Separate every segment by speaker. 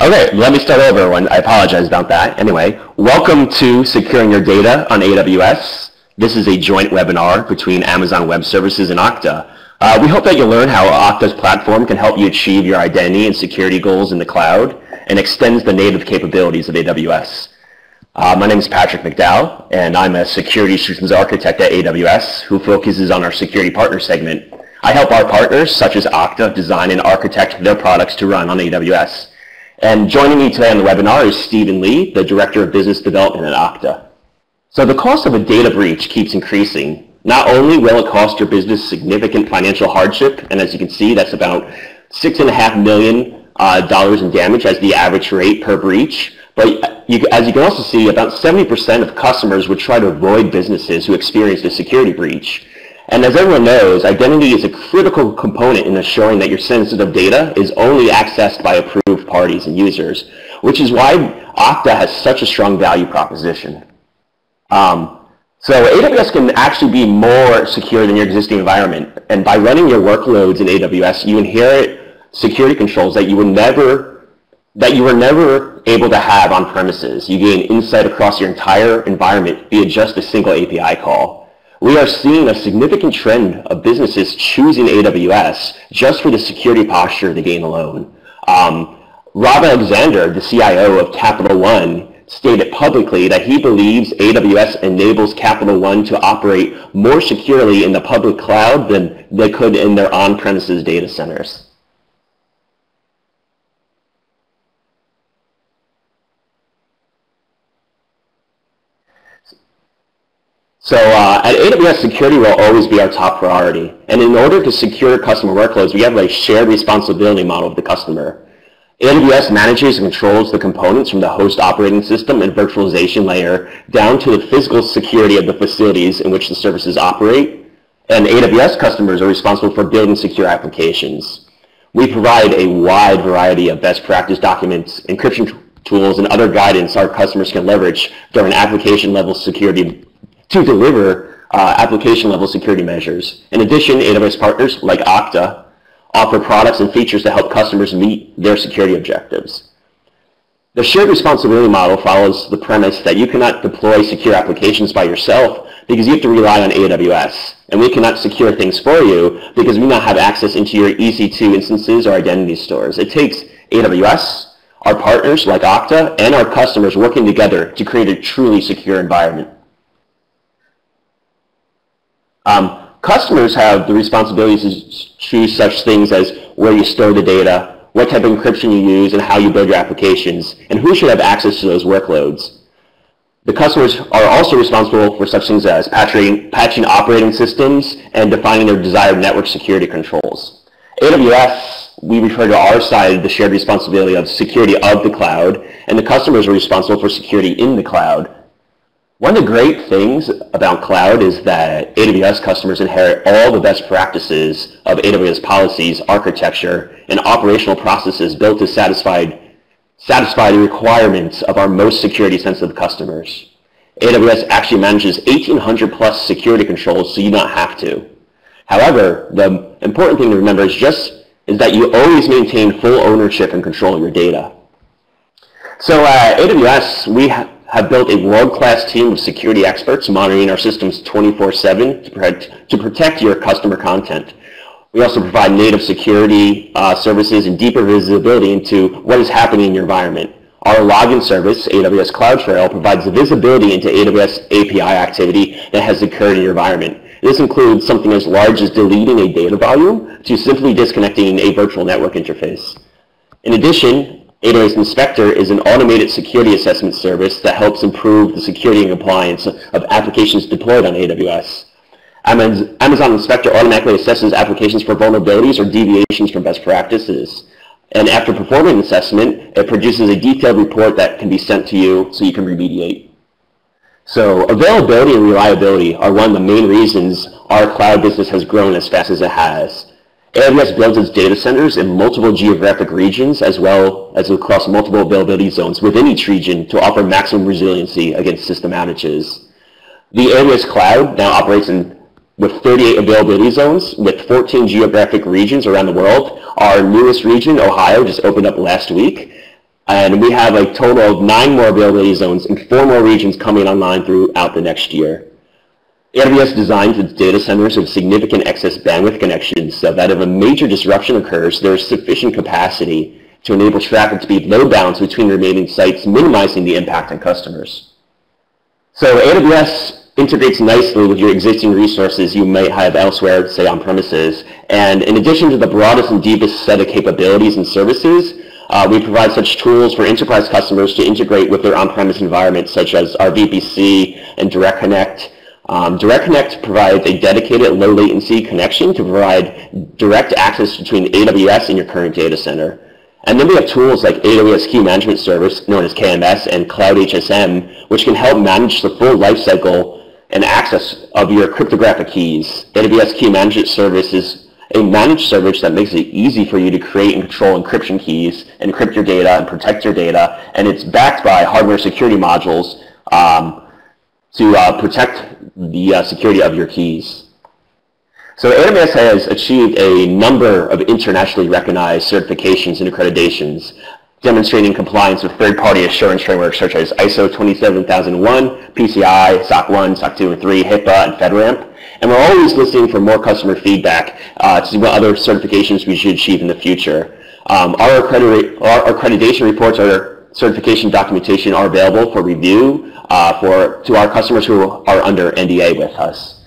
Speaker 1: Okay, let me start over. I apologize about that. Anyway, welcome to Securing Your Data on AWS. This is a joint webinar between Amazon Web Services and Okta. Uh, we hope that you'll learn how Okta's platform can help you achieve your identity and security goals in the cloud and extends the native capabilities of AWS. Uh, my name is Patrick McDowell, and I'm a security solutions architect at AWS who focuses on our security partner segment. I help our partners, such as Okta, design and architect their products to run on AWS. And joining me today on the webinar is Stephen Lee, the Director of Business Development at Okta. So the cost of a data breach keeps increasing. Not only will it cost your business significant financial hardship, and as you can see, that's about six and a half million uh, dollars in damage as the average rate per breach, but you, as you can also see, about 70% of customers would try to avoid businesses who experienced a security breach. And as everyone knows, identity is a critical component in assuring that your sensitive data is only accessed by approved parties and users, which is why Okta has such a strong value proposition. Um, so AWS can actually be more secure than your existing environment. And by running your workloads in AWS, you inherit security controls that you would never that you were never able to have on premises. You gain insight across your entire environment via just a single API call. We are seeing a significant trend of businesses choosing AWS just for the security posture they gain alone. Um, Rob Alexander, the CIO of Capital One, stated publicly that he believes AWS enables Capital One to operate more securely in the public cloud than they could in their on-premises data centers. So uh, at AWS, security will always be our top priority. And in order to secure customer workloads, we have a shared responsibility model with the customer. AWS manages and controls the components from the host operating system and virtualization layer down to the physical security of the facilities in which the services operate. And AWS customers are responsible for building secure applications. We provide a wide variety of best practice documents, encryption tools, and other guidance our customers can leverage during application level security to deliver uh, application level security measures. In addition, AWS partners like Okta offer products and features to help customers meet their security objectives. The shared responsibility model follows the premise that you cannot deploy secure applications by yourself because you have to rely on AWS. And we cannot secure things for you because we not have access into your EC2 instances or identity stores. It takes AWS, our partners like Okta, and our customers working together to create a truly secure environment. Um, customers have the responsibility to choose such things as where you store the data, what type of encryption you use, and how you build your applications, and who should have access to those workloads. The customers are also responsible for such things as patching, patching operating systems and defining their desired network security controls. AWS, we refer to our side the shared responsibility of security of the cloud, and the customers are responsible for security in the cloud. One of the great things about cloud is that AWS customers inherit all the best practices of AWS policies, architecture, and operational processes built to satisfy, satisfy the requirements of our most security-sensitive customers. AWS actually manages 1,800 plus security controls, so you don't have to. However, the important thing to remember is just is that you always maintain full ownership and control of your data. So at uh, AWS, we have built a world-class team of security experts monitoring our systems 24-7 to protect, to protect your customer content. We also provide native security uh, services and deeper visibility into what is happening in your environment. Our logging service, AWS CloudTrail, provides visibility into AWS API activity that has occurred in your environment. This includes something as large as deleting a data volume to simply disconnecting a virtual network interface. In addition, AWS Inspector is an automated security assessment service that helps improve the security and compliance of applications deployed on AWS. Amazon Inspector automatically assesses applications for vulnerabilities or deviations from best practices. And after performing an assessment, it produces a detailed report that can be sent to you so you can remediate. So availability and reliability are one of the main reasons our cloud business has grown as fast as it has. AWS builds its data centers in multiple geographic regions as well as across multiple availability zones within each region to offer maximum resiliency against system outages. The AWS cloud now operates in with 38 availability zones with 14 geographic regions around the world. Our newest region, Ohio, just opened up last week. And we have a total of nine more availability zones and four more regions coming online throughout the next year. AWS designs its data centers with significant excess bandwidth connections so that if a major disruption occurs, there is sufficient capacity to enable traffic to be load balanced between remaining sites, minimizing the impact on customers. So AWS integrates nicely with your existing resources you might have elsewhere, say on premises. And in addition to the broadest and deepest set of capabilities and services, uh, we provide such tools for enterprise customers to integrate with their on-premise environments, such as our VPC and Direct Connect. Um, Direct Connect provides a dedicated low latency connection to provide direct access between AWS and your current data center. And then we have tools like AWS Key Management Service, known as KMS, and Cloud HSM, which can help manage the full lifecycle and access of your cryptographic keys. AWS Key Management Service is a managed service that makes it easy for you to create and control encryption keys, encrypt your data, and protect your data. And it's backed by hardware security modules um, to uh, protect the uh, security of your keys. So AWS has achieved a number of internationally recognized certifications and accreditations demonstrating compliance with third-party assurance frameworks such as ISO 27001, PCI, SOC 1, SOC 2 and 3, HIPAA, and FedRAMP. And we're always listening for more customer feedback uh, to see what other certifications we should achieve in the future. Um, our, our, accreditation reports, our certification documentation are available for review uh, for, to our customers who are under NDA with us.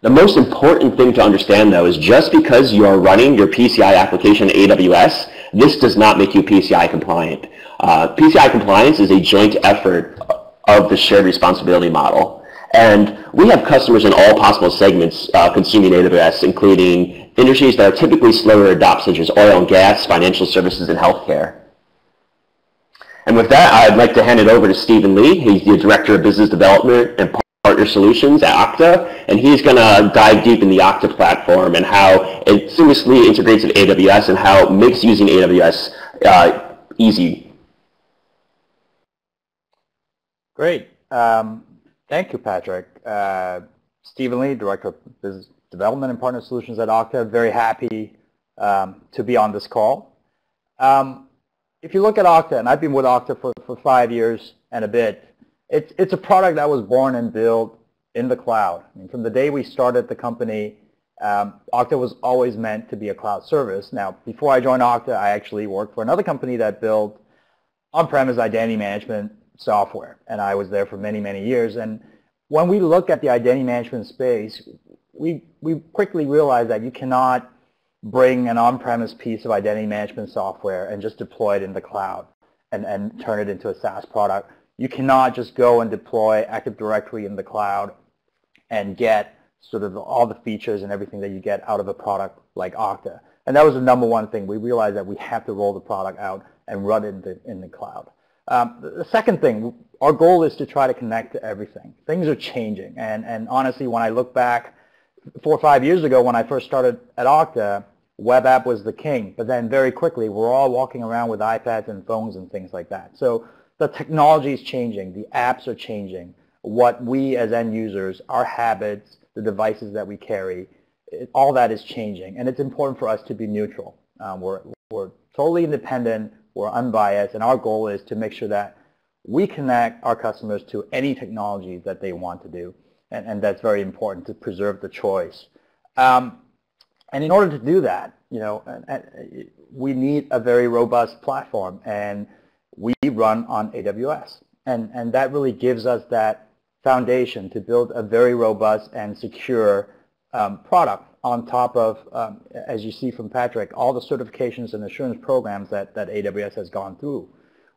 Speaker 1: The most important thing to understand though is just because you are running your PCI application AWS, this does not make you PCI compliant. Uh, PCI compliance is a joint effort of the shared responsibility model. And we have customers in all possible segments uh, consuming AWS, including industries that are typically slower to adopt, such as oil and gas, financial services, and healthcare. And with that, I'd like to hand it over to Stephen Lee. He's the Director of Business Development and Partner Solutions at Okta, and he's going to dive deep in the Okta platform and how it seamlessly integrates with AWS and how it makes using AWS uh, easy.
Speaker 2: Great. Um, Thank you, Patrick. Uh, Stephen Lee, Director of Business Development and Partner Solutions at Okta. Very happy um, to be on this call. Um, if you look at Okta, and I've been with Okta for, for five years and a bit, it's, it's a product that was born and built in the cloud. I mean, from the day we started the company, um, Okta was always meant to be a cloud service. Now, before I joined Okta, I actually worked for another company that built on-premise identity management software, and I was there for many, many years. And when we look at the identity management space, we, we quickly realized that you cannot bring an on-premise piece of identity management software and just deploy it in the cloud and, and turn it into a SaaS product. You cannot just go and deploy Active Directory in the cloud and get sort of all the features and everything that you get out of a product like Okta. And that was the number one thing. We realized that we have to roll the product out and run it in the, in the cloud. Um, the second thing, our goal is to try to connect to everything. Things are changing, and, and honestly, when I look back four or five years ago when I first started at Okta, web app was the king, but then very quickly we're all walking around with iPads and phones and things like that. So the technology is changing, the apps are changing, what we as end users, our habits, the devices that we carry, it, all that is changing, and it's important for us to be neutral. Um, we're, we're totally independent, we're unbiased, and our goal is to make sure that we connect our customers to any technology that they want to do, and, and that's very important to preserve the choice. Um, and in order to do that, you know, we need a very robust platform, and we run on AWS, and and that really gives us that foundation to build a very robust and secure um, product on top of, um, as you see from Patrick, all the certifications and assurance programs that, that AWS has gone through.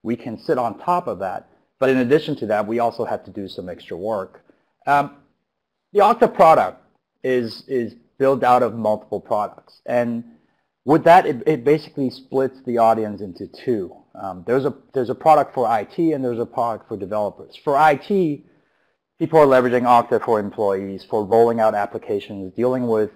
Speaker 2: We can sit on top of that. But in addition to that, we also have to do some extra work. Um, the Okta product is, is built out of multiple products. And with that, it, it basically splits the audience into two. Um, there's, a, there's a product for IT and there's a product for developers. For IT, people are leveraging Okta for employees, for rolling out applications, dealing with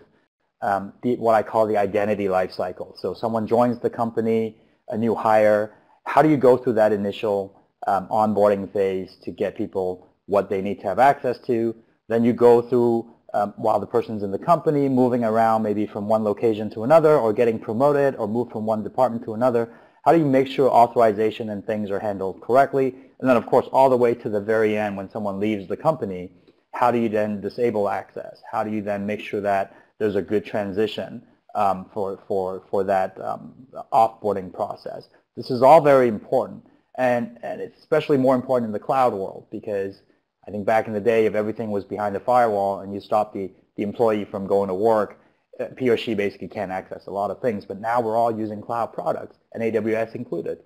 Speaker 2: um, the, what I call the identity lifecycle. So someone joins the company, a new hire. How do you go through that initial um, onboarding phase to get people what they need to have access to? Then you go through um, while the person's in the company, moving around maybe from one location to another or getting promoted or moved from one department to another. How do you make sure authorization and things are handled correctly? And then, of course, all the way to the very end when someone leaves the company, how do you then disable access? How do you then make sure that there's a good transition um, for, for, for that um, offboarding process? This is all very important. And, and it's especially more important in the cloud world because I think back in the day, if everything was behind the firewall and you stopped the, the employee from going to work, uh, he or she basically can't access a lot of things. But now we're all using cloud products, and AWS included.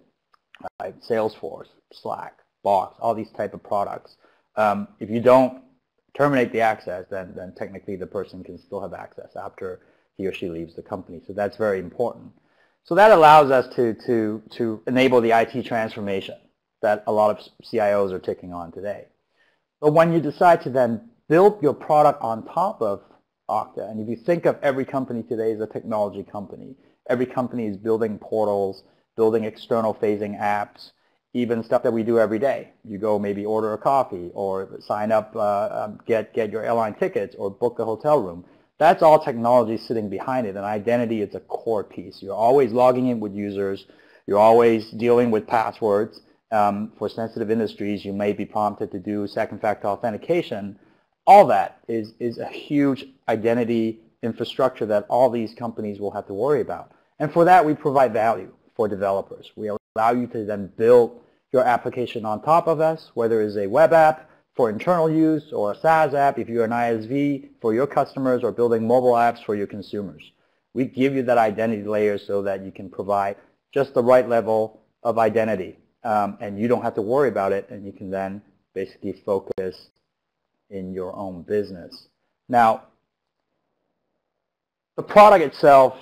Speaker 2: Right? Salesforce, Slack, Box, all these type of products. Um, if you don't terminate the access, then, then technically the person can still have access after he or she leaves the company. So that's very important. So that allows us to, to, to enable the IT transformation that a lot of CIOs are taking on today. But when you decide to then build your product on top of Okta, and if you think of every company today as a technology company, every company is building portals, building external facing apps, even stuff that we do every day. You go maybe order a coffee or sign up, uh, um, get, get your airline tickets or book a hotel room. That's all technology sitting behind it, and identity is a core piece. You're always logging in with users. You're always dealing with passwords. Um, for sensitive industries, you may be prompted to do second factor authentication. All that is, is a huge identity infrastructure that all these companies will have to worry about. And for that, we provide value for developers. We allow you to then build your application on top of us, whether it's a web app for internal use or a SaaS app if you're an ISV for your customers or building mobile apps for your consumers. We give you that identity layer so that you can provide just the right level of identity um, and you don't have to worry about it and you can then basically focus in your own business. Now, the product itself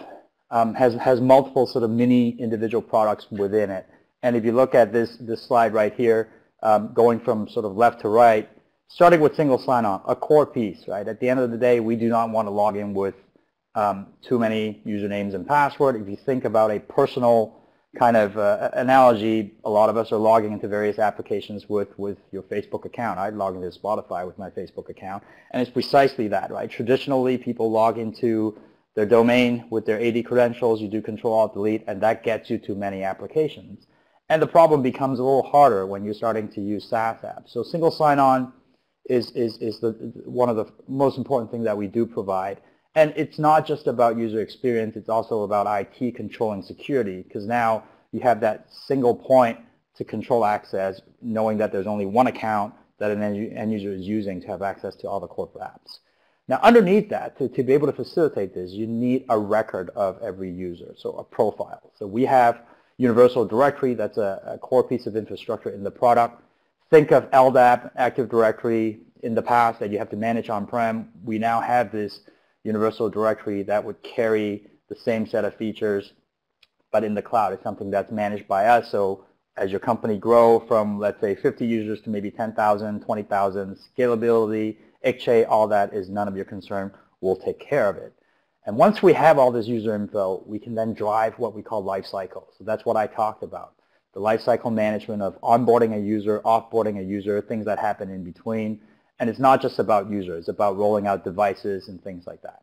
Speaker 2: um, has, has multiple sort of mini individual products within it. And if you look at this, this slide right here, um, going from sort of left to right, starting with single sign-on, a core piece, right? At the end of the day, we do not want to log in with um, too many usernames and password. If you think about a personal kind of uh, analogy, a lot of us are logging into various applications with, with your Facebook account. I log into Spotify with my Facebook account, and it's precisely that, right? Traditionally, people log into their domain with their AD credentials, you do Control-Alt-Delete, and that gets you to many applications. And the problem becomes a little harder when you're starting to use SaaS apps. So single sign-on is, is, is the, one of the most important things that we do provide. And it's not just about user experience, it's also about IT controlling security because now you have that single point to control access knowing that there's only one account that an end user is using to have access to all the corporate apps. Now underneath that, to, to be able to facilitate this, you need a record of every user, so a profile. So we have Universal Directory, that's a, a core piece of infrastructure in the product. Think of LDAP, Active Directory, in the past that you have to manage on-prem. We now have this Universal Directory that would carry the same set of features, but in the cloud. It's something that's managed by us, so as your company grow from, let's say, 50 users to maybe 10,000, 20,000, scalability, ICHE, all that is none of your concern. We'll take care of it. And once we have all this user info, we can then drive what we call life cycle. So that's what I talked about. The life cycle management of onboarding a user, offboarding a user, things that happen in between. And it's not just about users, it's about rolling out devices and things like that.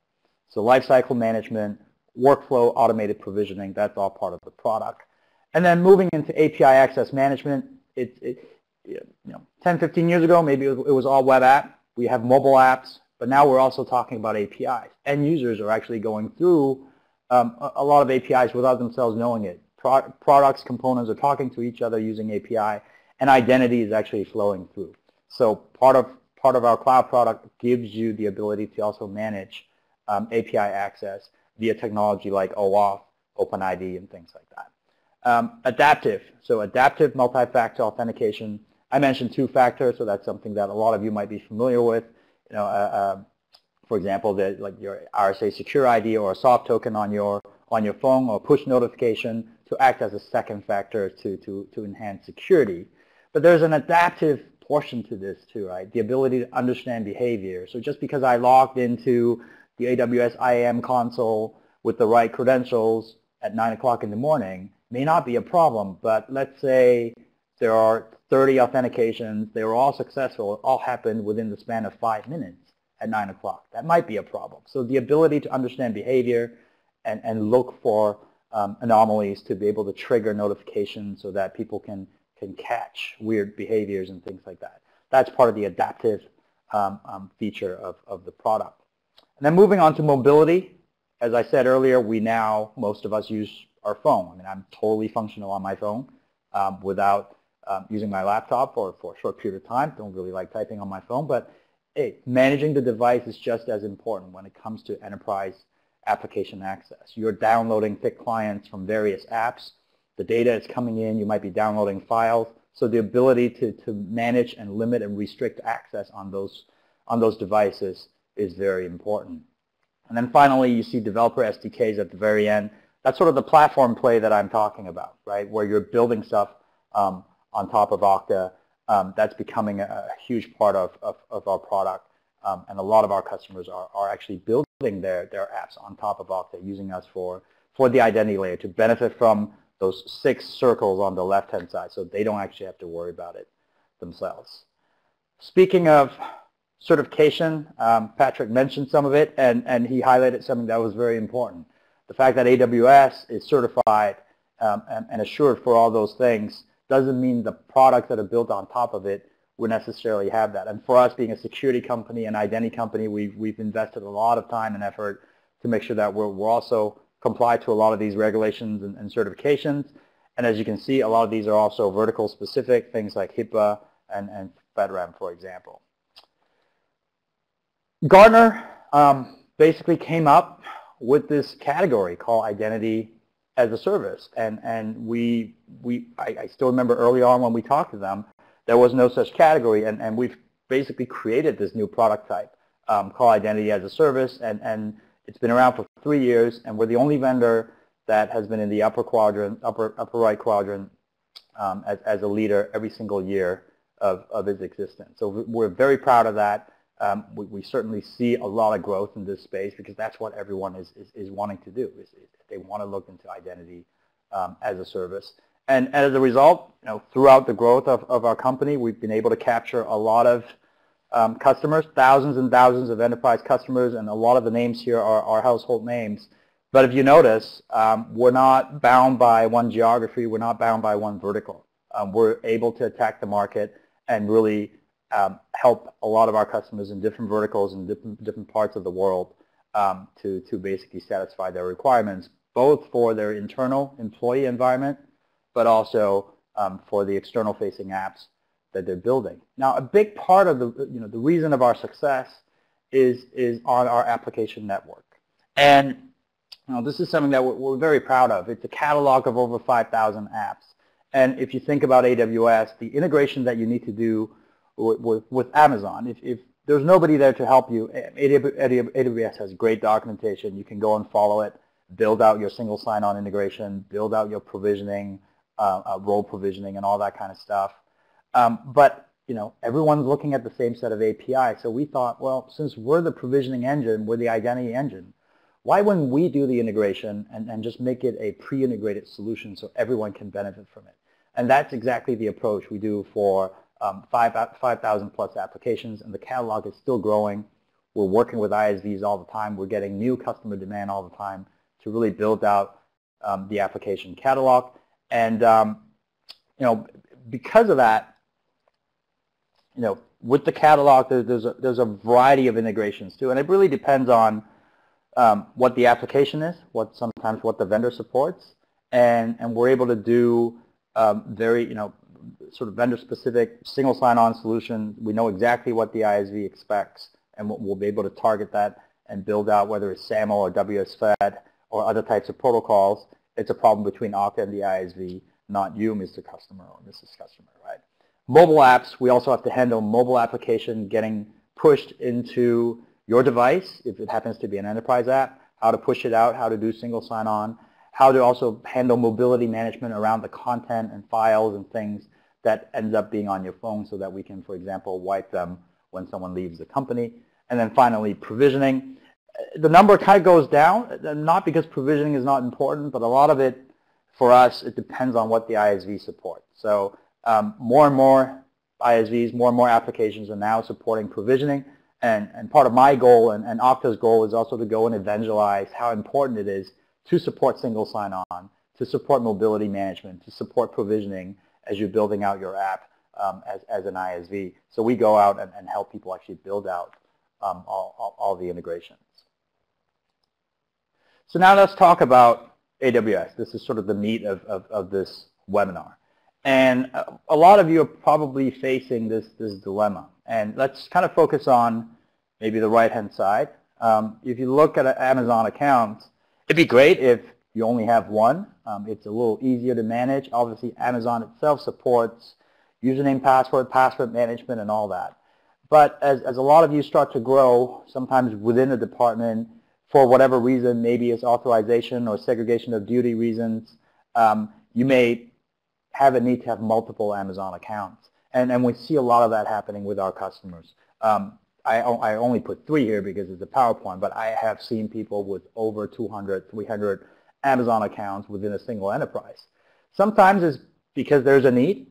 Speaker 2: So lifecycle management, workflow, automated provisioning, that's all part of the product. And then moving into API access management, it, it you know, 10, 15 years ago, maybe it was all web app. We have mobile apps, but now we're also talking about APIs. End users are actually going through um, a, lot of APIs without themselves knowing it. Pro products, components are talking to each other using API, and identity is actually flowing through. So part of, part of our cloud product gives you the ability to also manage um, API access via technology like OAuth, OpenID, and things like that. Um, adaptive, so adaptive multi-factor authentication I mentioned two factors, so that's something that a lot of you might be familiar with. You know, uh, uh, for example, the, like your RSA SecurID or a soft token on your on your phone or push notification to act as a second factor to, to, to enhance security. But there's an adaptive portion to this too, right? The ability to understand behavior. So just because I logged into the AWS IAM console with the right credentials at 9 o'clock in the morning may not be a problem, but let's say there are 30 authentications. They were all successful. It all happened within the span of five minutes at 9 o'clock. That might be a problem. So the ability to understand behavior and, and look for um, anomalies to be able to trigger notifications so that people can, can catch weird behaviors and things like that. That's part of the adaptive um, um, feature of, of the product. And then moving on to mobility, as I said earlier, we now, most of us use our phone. I mean, I'm totally functional on my phone um, without um, using my laptop for, for a short period of time. Don't really like typing on my phone, but hey, managing the device is just as important when it comes to enterprise application access. You're downloading thick clients from various apps. The data is coming in. You might be downloading files. So the ability to, to manage and limit and restrict access on those, on those devices is very important. And then finally, you see developer SDKs at the very end. That's sort of the platform play that I'm talking about, right, where you're building stuff um, on top of Okta. Um, that's becoming a, a, huge part of, of, of our product. Um, and a lot of our customers are, are actually building their, their apps on top of Okta, using us for, for the identity layer to benefit from those six circles on the left-hand side so they don't actually have to worry about it themselves. Speaking of certification, um, Patrick mentioned some of it, and, and he highlighted something that was very important. The fact that AWS is certified um, and, and assured for all those things doesn't mean the products that are built on top of it would necessarily have that. And for us being a security company, an identity company, we've, we've invested a lot of time and effort to make sure that we're, we're also comply to a lot of these regulations and, and certifications. And as you can see, a lot of these are also vertical specific, things like HIPAA and, and FedRAMP, for example. Gartner um, basically came up with this category called identity as a service. And, and we, we I, I, still remember early on when we talked to them, there was no such category. And, and we've basically created this new product type um, called identity as a service. And, and it's been around for three years. And we're the only vendor that has been in the upper quadrant, upper, upper right quadrant um, as, as a leader every single year of, of its existence. So we're very proud of that. Um, we, we, certainly see a lot of growth in this space because that's what everyone is, is, is wanting to do. Is, is they want to look into identity um, as a service. And, and, as a result, you know, throughout the growth of, of our company, we've been able to capture a lot of um, customers, thousands and thousands of enterprise customers, and a lot of the names here are, are household names. But if you notice, um, we're not bound by one geography. We're not bound by one vertical. Um, we're able to attack the market and really um, help a lot of our customers in different verticals and different, different parts of the world um, to, to basically satisfy their requirements, both for their internal employee environment, but also um, for the external facing apps that they're building. Now, a big part of the, you know, the reason of our success is, is on our application network. And you know, this is something that we're, we're very proud of. It's a catalog of over 5,000 apps. And if you think about AWS, the integration that you need to do with, with Amazon. If, if there's nobody there to help you, AWS has great documentation. You can go and follow it, build out your single sign-on integration, build out your provisioning, uh, uh, role provisioning, and all that kind of stuff. Um, but you know, everyone's looking at the same set of API. So we thought, well, since we're the provisioning engine, we're the identity engine, why wouldn't we do the integration and, and just make it a pre-integrated solution so everyone can benefit from it? And that's exactly the approach we do for um, 5,000 5, plus applications, and the catalog is still growing. We're working with ISVs all the time. We're getting new customer demand all the time to really build out um, the application catalog. And um, you know, because of that, you know, with the catalog, there's, there's, a, there's a variety of integrations too, and it really depends on um, what the application is, what sometimes what the vendor supports, and and we're able to do um, very, you know, sort of vendor-specific single sign-on solution. We know exactly what the ISV expects, and we'll be able to target that and build out whether it's SAML or WSFed or other types of protocols. It's a problem between Okta and the ISV, not you, Mr. Customer or Mrs. Customer, right? Mobile apps, we also have to handle mobile application getting pushed into your device, if it happens to be an enterprise app, how to push it out, how to do single sign-on, how to also handle mobility management around the content and files and things that ends up being on your phone so that we can, for example, wipe them when someone leaves the company. And then finally, provisioning. The number kind of goes down, not because provisioning is not important, but a lot of it, for us, it depends on what the ISV supports. So um, more and more ISVs, more and more applications are now supporting provisioning. And, and part of my goal and, and Okta's goal is also to go and evangelize how important it is to support single sign-on, to support mobility management, to support provisioning as you're building out your app um, as, as an ISV. So we go out and, and help people actually build out um, all, all, all the integrations. So now let's talk about AWS. This is sort of the meat of, of, of this webinar. And a lot of you are probably facing this, this dilemma. And let's kind of focus on maybe the right-hand side. Um, if you look at an Amazon account, it'd be great if you only have one. Um, it's a little easier to manage. Obviously, Amazon itself supports username, password, password management, and all that. But as, as a lot of you start to grow, sometimes within a department, for whatever reason, maybe it's authorization or segregation of duty reasons, um, you may have a need to have multiple Amazon accounts. And, and we see a lot of that happening with our customers. Um, I, I only put three here because it's a PowerPoint, but I have seen people with over 200, 300 Amazon accounts within a single enterprise. Sometimes it's because there's a need.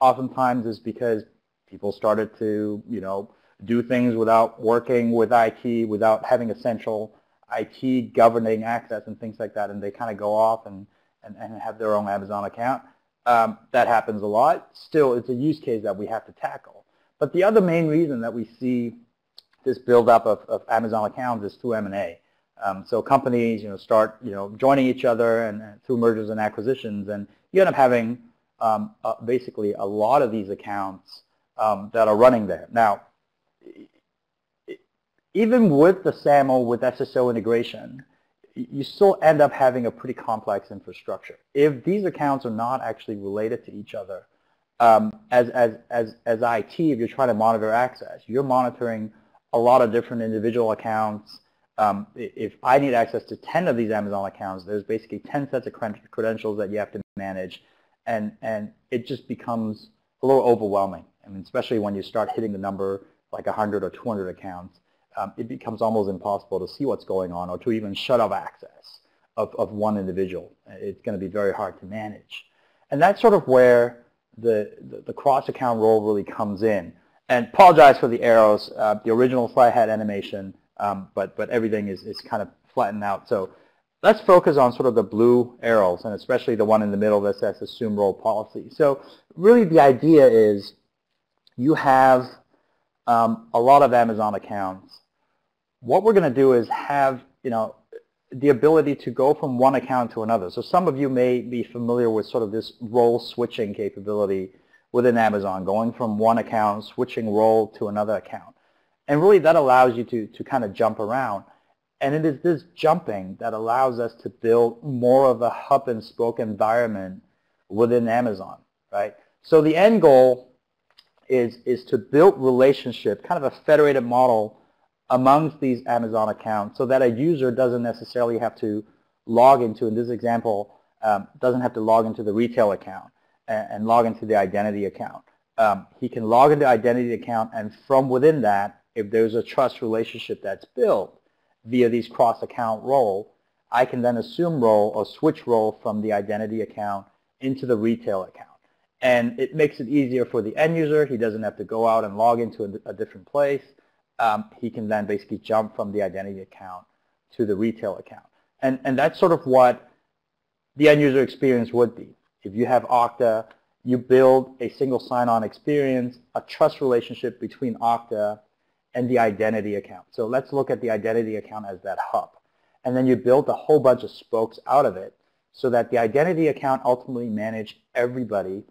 Speaker 2: Oftentimes it's because people started to, you know, do things without working with IT, without having a central IT governing access and things like that, and they kind of go off and, and, and have their own Amazon account. Um, that happens a lot. Still, it's a use case that we have to tackle. But the other main reason that we see this buildup of, of Amazon accounts is through M&A. Um, so companies, you know, start, you know, joining each other and, and through mergers and acquisitions, and you end up having um, uh, basically a lot of these accounts um, that are running there. Now, even with the SAML with SSO integration, you still end up having a pretty complex infrastructure. If these accounts are not actually related to each other, um, as, as, as, as IT, if you're trying to monitor access, you're monitoring a lot of different individual accounts. Um, if I need access to 10 of these Amazon accounts, there's basically 10 sets of credentials that you have to manage, and, and it just becomes a little overwhelming. I mean, especially when you start hitting the number like 100 or 200 accounts, um, it becomes almost impossible to see what's going on or to even shut off access of, of one individual. It's going to be very hard to manage. And that's sort of where the, the, the cross-account role really comes in. And apologize for the arrows. Uh, the original slide had animation, um, but, but everything is, is kind of flattened out. So let's focus on sort of the blue arrows, and especially the one in the middle that says assume role policy. So really the idea is you have um, a lot of Amazon accounts. What we're going to do is have, you know, the ability to go from one account to another. So some of you may be familiar with sort of this role switching capability within Amazon, going from one account, switching role to another account. And really that allows you to, to kind of jump around. And it is this jumping that allows us to build more of a hub and spoke environment within Amazon, right? So the end goal is, is to build relationship, kind of a federated model amongst these Amazon accounts so that a user doesn't necessarily have to log into, in this example, um, doesn't have to log into the retail account and, log into the identity account. Um, he can log into identity account and from within that, if there's a trust relationship that's built via these cross-account role, I can then assume role or switch role from the identity account into the retail account. And it makes it easier for the end user. He doesn't have to go out and log into a, a different place. Um, he can then basically jump from the identity account to the retail account. And, and that's sort of what the end user experience would be. If you have Okta, you build a single sign-on experience, a trust relationship between Okta and the identity account. So let's look at the identity account as that hub. And then you build a whole bunch of spokes out of it so that the identity account ultimately manage everybody,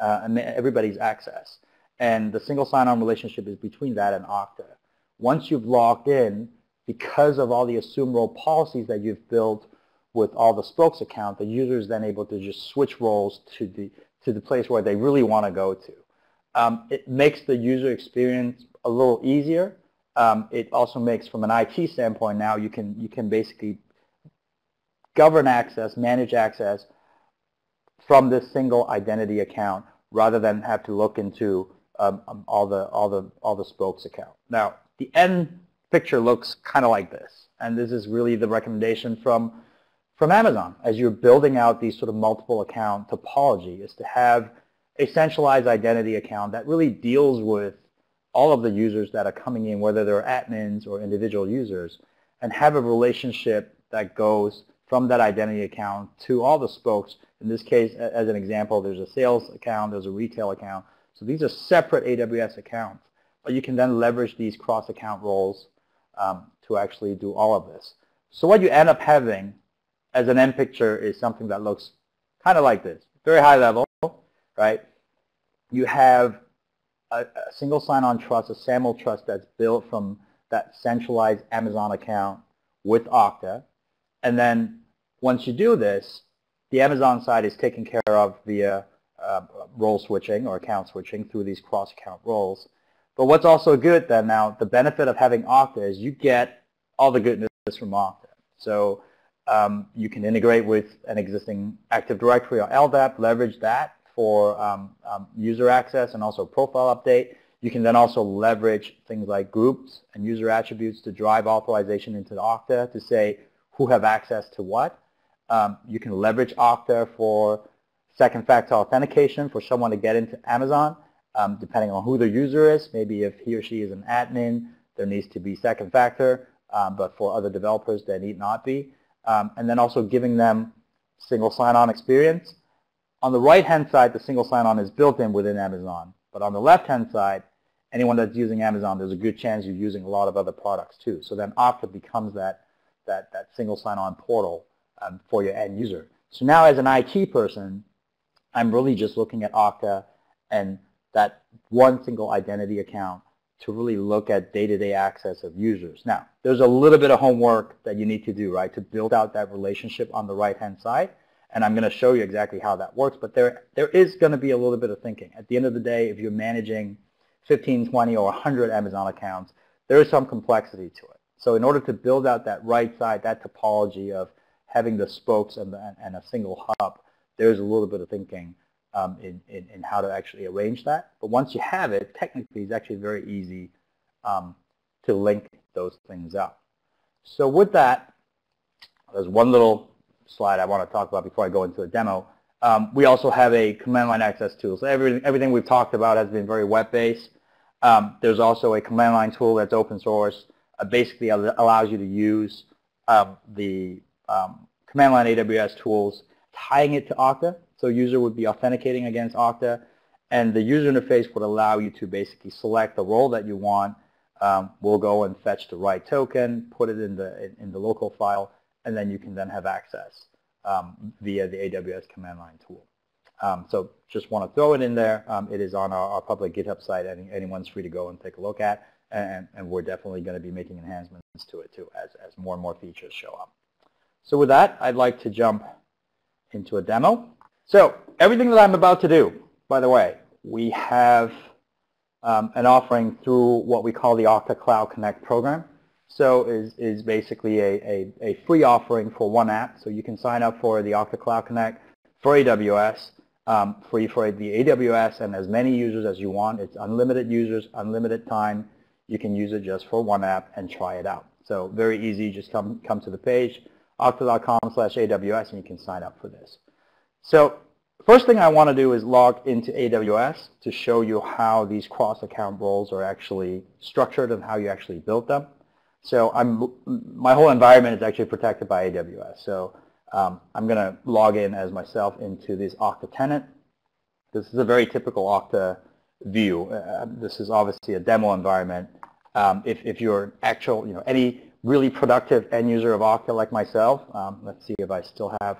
Speaker 2: uh, everybody's access. And the single sign-on relationship is between that and Okta. Once you've logged in, because of all the assume role policies that you've built with all the spokes account, the user is then able to just switch roles to the, to the place where they really want to go to. Um, it makes the user experience a little easier. Um, it also makes, from an IT standpoint now, you can, you can basically govern access, manage access from this single identity account rather than have to look into um, um all, the, all, the, all the spokes account. Now, the end picture looks kind of like this. And this is really the recommendation from from Amazon as you're building out these sort of multiple account topology is to have a centralized identity account that really deals with all of the users that are coming in, whether they're admins or individual users, and have a relationship that goes from that identity account to all the spokes. In this case, as an example, there's a sales account, there's a retail account. So these are separate AWS accounts. But you can then leverage these cross-account roles um, to actually do all of this. So what you end up having as an end picture is something that looks kind of like this, very high level, right? You have a, a single sign-on trust, a SAML trust that's built from that centralized Amazon account with Okta. And then once you do this, the Amazon side is taken care of via uh, role switching or account switching through these cross-account roles. But what's also good then now, the benefit of having Okta is you get all the goodness from Okta. So um, you can integrate with an existing Active Directory or LDAP, leverage that for um, um, user access and also profile update. You can then also leverage things like groups and user attributes to drive authorization into Okta to say who have access to what. Um, you can leverage Okta for second factor authentication for someone to get into Amazon, um, depending on who the user is. Maybe if he or she is an admin, there needs to be second factor, um, but for other developers, there need not be. Um, and then also giving them single sign-on experience. On the right-hand side, the single sign-on is built in within Amazon. But on the left-hand side, anyone that's using Amazon, there's a good chance you're using a lot of other products too. So then Okta becomes that, that, that single sign-on portal um, for your end user. So now as an IT person, I'm really just looking at Okta and that one single identity account to really look at day-to-day -day access of users. Now, there's a little bit of homework that you need to do, right, to build out that relationship on the right-hand side. And I'm going to show you exactly how that works. But there, there is going to be a little bit of thinking. At the end of the day, if you're managing 15, 20, or 100 Amazon accounts, there is some complexity to it. So in order to build out that right side, that topology of having the spokes and, the, and a single hub, there's a little bit of thinking um, in, in, in, how to actually arrange that. But once you have it, technically it's actually very easy um, to link those things up. So with that, there's one little slide I want to talk about before I go into a demo. Um, we also have a command line access tool. So everything, everything we've talked about has been very web-based. Um, there's also a command line tool that's open source. Uh, basically allows you to use um, the um, command line AWS tools, tying it to Okta so user would be authenticating against Okta, and the user interface would allow you to basically select the role that you want. Um, we'll go and fetch the right token, put it in the in, in the local file, and then you can then have access um, via the AWS command line tool. Um, so just want to throw it in there. Um, it is on our, our, public GitHub site. Any, anyone's free to go and take a look at, and, and we're definitely going to be making enhancements to it too as, as more and more features show up. So with that, I'd like to jump into a demo. So everything that I'm about to do, by the way, we have um, an offering through what we call the Okta Cloud Connect program. So is, is basically a, a, a free offering for one app. So you can sign up for the Okta Cloud Connect for AWS, um, free for the AWS and as many users as you want. It's unlimited users, unlimited time. You can use it just for one app and try it out. So very easy. Just come, come to the page, okta.com slash AWS, and you can sign up for this. So first thing I want to do is log into AWS to show you how these cross-account roles are actually structured and how you actually build them. So I'm, my whole environment is actually protected by AWS. So um, I'm going to log in as myself into this Okta tenant. This is a very typical Okta view. Uh, this is obviously a demo environment. Um, if, if you're actual, you know, any really productive end user of Okta like myself, um, let's see if I still have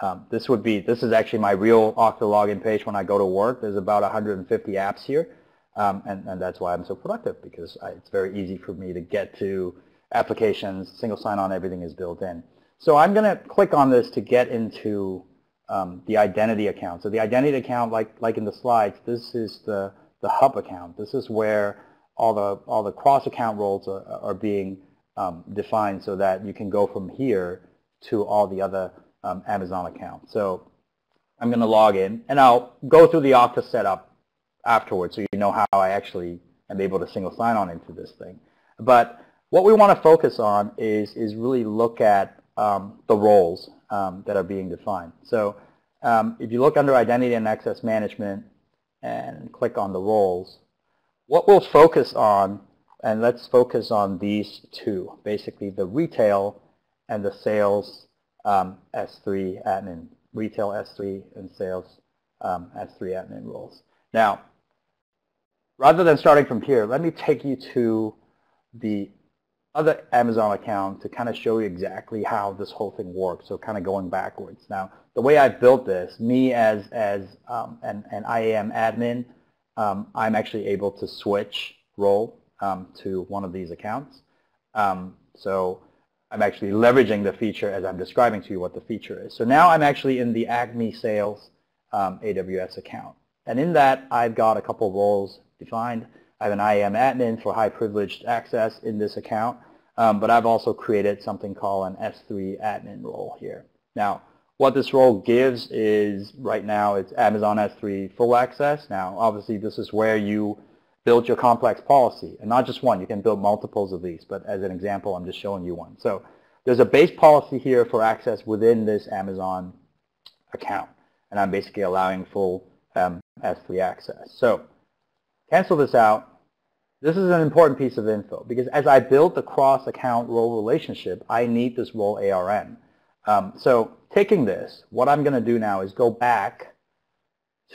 Speaker 2: um, this would be, this is actually my real Okta login page when I go to work. There's about 150 apps here, um, and, and that's why I'm so productive because I, it's very easy for me to get to applications, single sign-on, everything is built in. So I'm going to click on this to get into um, the identity account. So the identity account, like, like in the slides, this is the, the hub account. This is where all the, all the cross-account roles are, are being um, defined so that you can go from here to all the other um, Amazon accounts. So I'm going to log in, and I'll go through the Okta setup afterwards so you know how I actually am able to single sign-on into this thing. But what we want to focus on is, is really look at um, the roles um, that are being defined. So um, if you look under Identity and Access Management and click on the roles, what we'll focus on, and let's focus on these two, basically the retail and the sales um, S3 admin, retail S3 and sales um, S3 admin roles. Now, rather than starting from here, let me take you to the other Amazon account to kind of show you exactly how this whole thing works. So kind of going backwards. Now, the way I've built this, me as, as um, an, an IAM admin, um, I'm actually able to switch role um, to one of these accounts. Um, so I'm actually leveraging the feature as I'm describing to you what the feature is. So now I'm actually in the Acme Sales um, AWS account. And in that, I've got a couple roles defined. I have an IAM admin for high privileged access in this account, um, but I've also created something called an S3 admin role here. Now, what this role gives is right now it's Amazon S3 full access. Now, obviously, this is where you build your complex policy, and not just one. You can build multiples of these, but as an example, I'm just showing you one. So there's a base policy here for access within this Amazon account, and I'm basically allowing full um, S3 access. So cancel this out. This is an important piece of info because as I build the cross-account role relationship, I need this role ARN. Um, so taking this, what I'm going to do now is go back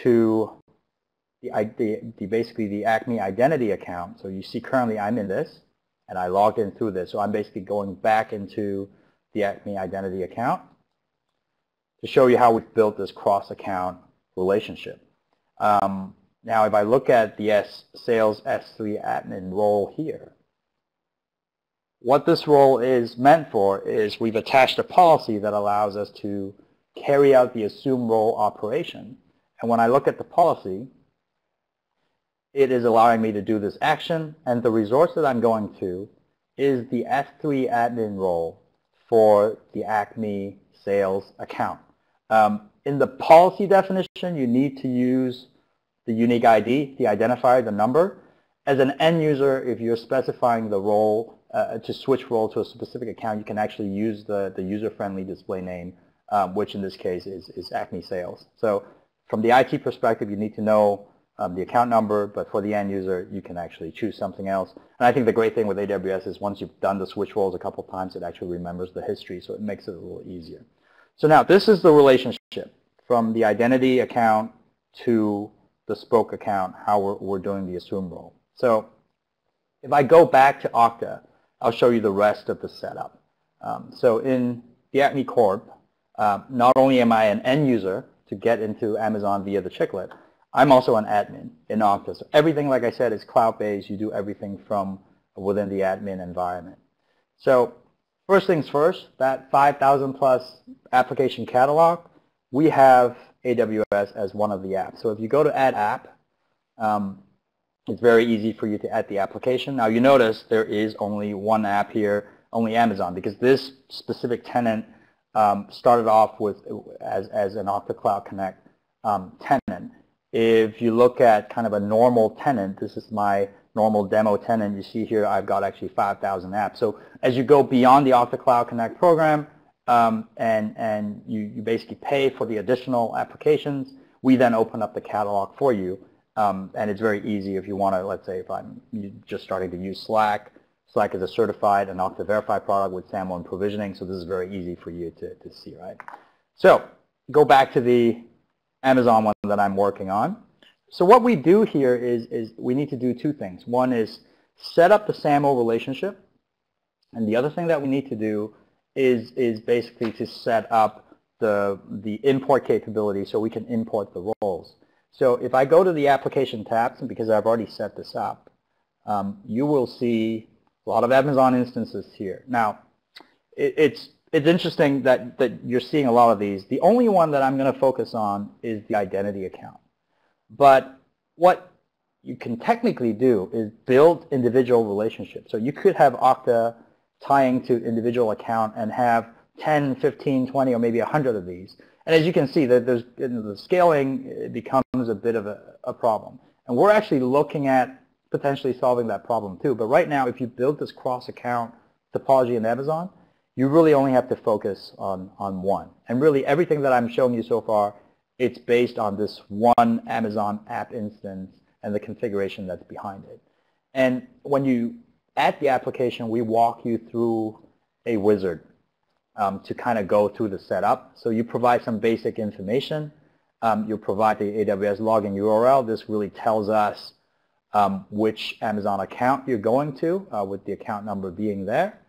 Speaker 2: to the, the, the, basically the Acme identity account. So you see currently I'm in this and I logged in through this. So I'm basically going back into the Acme identity account to show you how we've built this cross-account relationship. Um, now, if I look at the S, sales S3 admin role here, what this role is meant for is we've attached a policy that allows us to carry out the assume role operation. And when I look at the policy, it is allowing me to do this action, and the resource that I'm going to is the S3 admin role for the Acme sales account. Um, in the policy definition, you need to use the unique ID, the identifier, the number. As an end user, if you're specifying the role uh, to switch role to a specific account, you can actually use the, the user-friendly display name, um, which in this case is, is Acme Sales. So from the IT perspective, you need to know um, the account number, but for the end user, you can actually choose something else. And I think the great thing with AWS is once you've done the switch roles a couple times, it actually remembers the history, so it makes it a little easier. So now this is the relationship from the identity account to the spoke account, how we're, we're doing the assume role. So if I go back to Okta, I'll show you the rest of the setup. Um, so in the Acme Corp, uh, not only am I an end user to get into Amazon via the chiclet, I'm also an admin in Okta. So everything, like I said, is cloud-based. You do everything from within the admin environment. So first things first, that 5,000 plus application catalog, we have AWS as one of the apps. So if you go to add app, um, it's very easy for you to add the application. Now you notice there is only one app here, only Amazon, because this specific tenant um, started off with as, as an Okta Cloud Connect um, tenant. If you look at kind of a normal tenant, this is my normal demo tenant. You see here I've got actually 5,000 apps. So as you go beyond the Okta Cloud Connect program, um, and, and you, you basically pay for the additional applications. We then open up the catalog for you. Um, and it's very easy if you want to, let's say if I'm just starting to use Slack, Slack is a certified and Okta verified product with SAML provisioning, so this is very easy for you to, to see, right? So go back to the Amazon one that I'm working on. So what we do here is, is we need to do two things. One is set up the SAML relationship, and the other thing that we need to do is, is basically to set up the, the import capability so we can import the roles. So if I go to the application tabs, and because I've already set this up, um, you will see a lot of Amazon instances here. Now, it, it's, it's interesting that, that you're seeing a lot of these. The only one that I'm going to focus on is the identity account. But what you can technically do is build individual relationships. So you could have Okta tying to individual account and have 10, 15, 20, or maybe 100 of these. And as you can see, that there's, the scaling becomes a bit of a, a problem. And we're actually looking at potentially solving that problem too. But right now, if you build this cross-account topology in Amazon, you really only have to focus on, on one. And really, everything that I'm showing you so far, it's based on this one Amazon app instance and the configuration that's behind it. And when you at the application, we walk you through a wizard. um, to kind of go through the setup. So you provide some basic information. Um, you provide the AWS login URL. This really tells us um, which Amazon account you're going to uh, with the account number being there.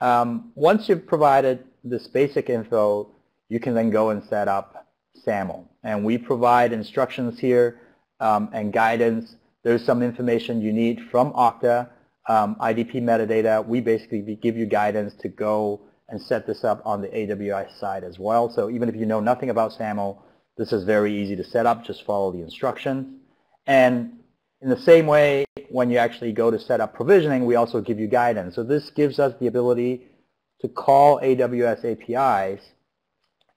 Speaker 2: Um, once you've provided this basic info, you can then go and set up SAML. And we provide instructions here um, and guidance. There's some information you need from Okta, um, IDP metadata. We basically give you guidance to go and set this up on the AWS side as well. So even if you know nothing about SAML, this is very easy to set up. Just follow the instructions. And in the same way, when you actually go to set up provisioning, we also give you guidance. So this gives us the ability to call AWS APIs